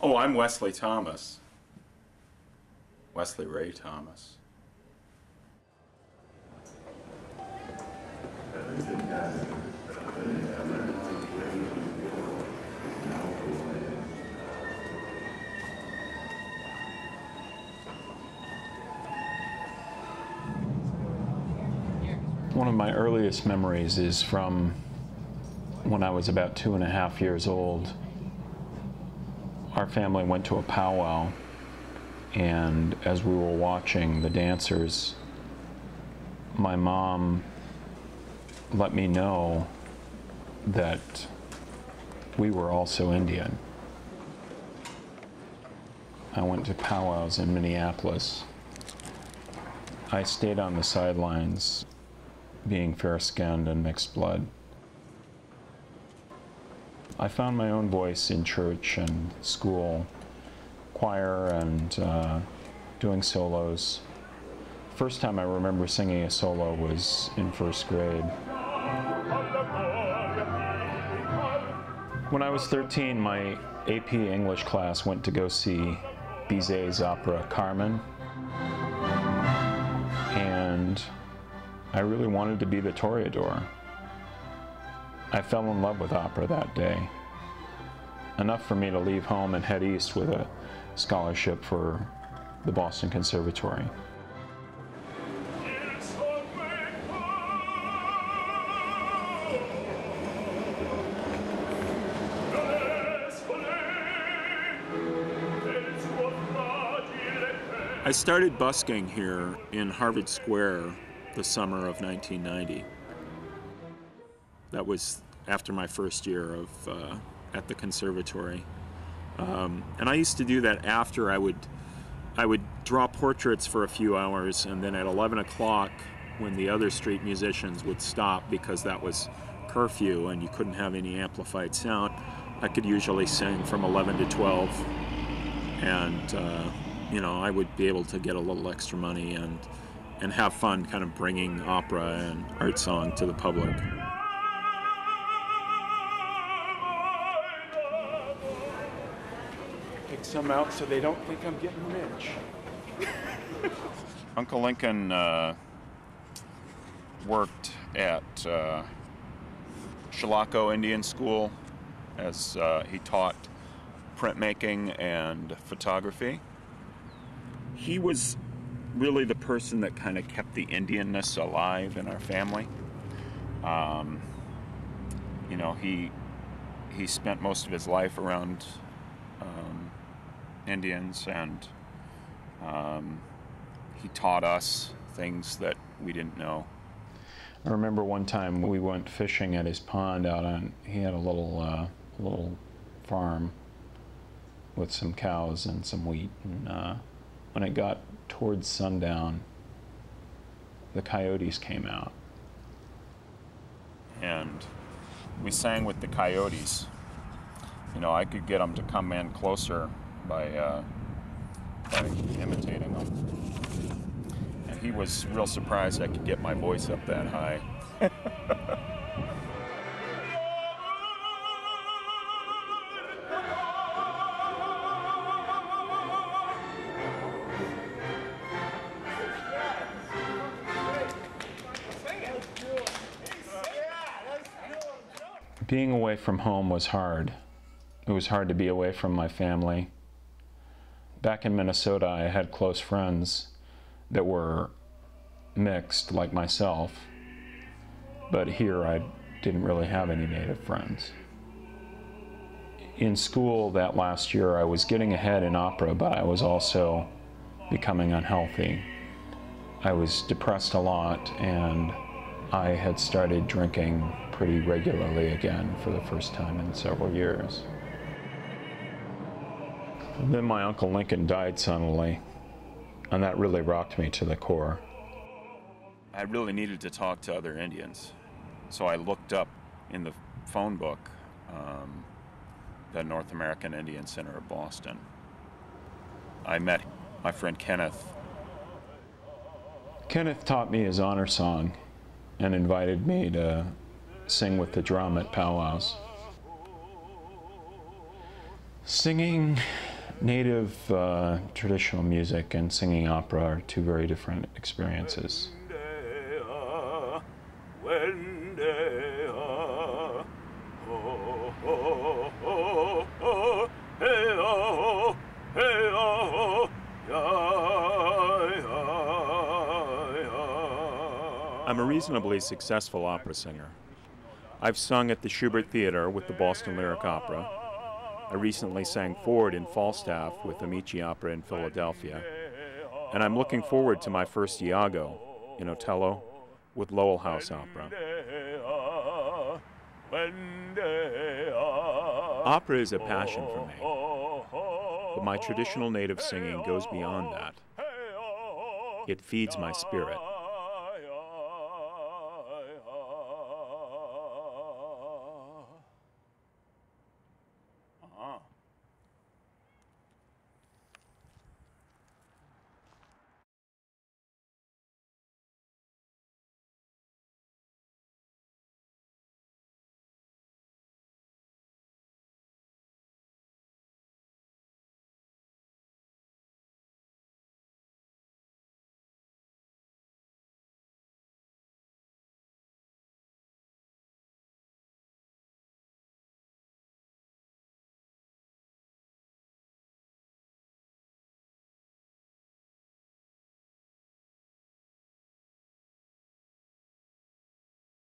Oh, I'm Wesley Thomas. Wesley Ray Thomas. One of my earliest memories is from when I was about two and a half years old. Our family went to a powwow, and as we were watching the dancers, my mom let me know that we were also Indian. I went to powwows in Minneapolis. I stayed on the sidelines, being fair skinned and mixed blood. I found my own voice in church and school, choir, and uh, doing solos. First time I remember singing a solo was in first grade. When I was 13, my AP English class went to go see Bizet's opera Carmen. And I really wanted to be the Toreador. I fell in love with opera that day. Enough for me to leave home and head east with a scholarship for the Boston Conservatory. I started busking here in Harvard Square the summer of 1990. That was after my first year of uh, at the conservatory, um, and I used to do that after I would I would draw portraits for a few hours, and then at 11 o'clock, when the other street musicians would stop because that was curfew and you couldn't have any amplified sound, I could usually sing from 11 to 12, and uh, you know I would be able to get a little extra money and and have fun, kind of bringing opera and art song to the public. Some out so they don't think I'm getting rich. Uncle Lincoln uh, worked at uh, Indian School as uh, he taught printmaking and photography. He was really the person that kind of kept the Indianness alive in our family. Um, you know, he he spent most of his life around Indians, and um, he taught us things that we didn't know. I remember one time we went fishing at his pond out on. He had a little uh, little farm with some cows and some wheat, and uh, when it got towards sundown, the coyotes came out. And we sang with the coyotes. You know, I could get them to come in closer by, uh, by imitating them. And he was real surprised I could get my voice up that high. Being away from home was hard. It was hard to be away from my family. Back in Minnesota, I had close friends that were mixed, like myself, but here I didn't really have any Native friends. In school that last year, I was getting ahead in opera, but I was also becoming unhealthy. I was depressed a lot, and I had started drinking pretty regularly again for the first time in several years. And then my Uncle Lincoln died suddenly, and that really rocked me to the core. I really needed to talk to other Indians. So I looked up in the phone book um, the North American Indian Center of Boston. I met my friend Kenneth. Kenneth taught me his honor song and invited me to sing with the drum at powwows. Singing Native uh, traditional music and singing opera are two very different experiences. I'm a reasonably successful opera singer. I've sung at the Shubert Theater with the Boston Lyric Opera. I recently sang Ford in Falstaff with Amici Opera in Philadelphia. And I'm looking forward to my first Iago in Otello with Lowell House Opera. Opera is a passion for me, but my traditional native singing goes beyond that. It feeds my spirit.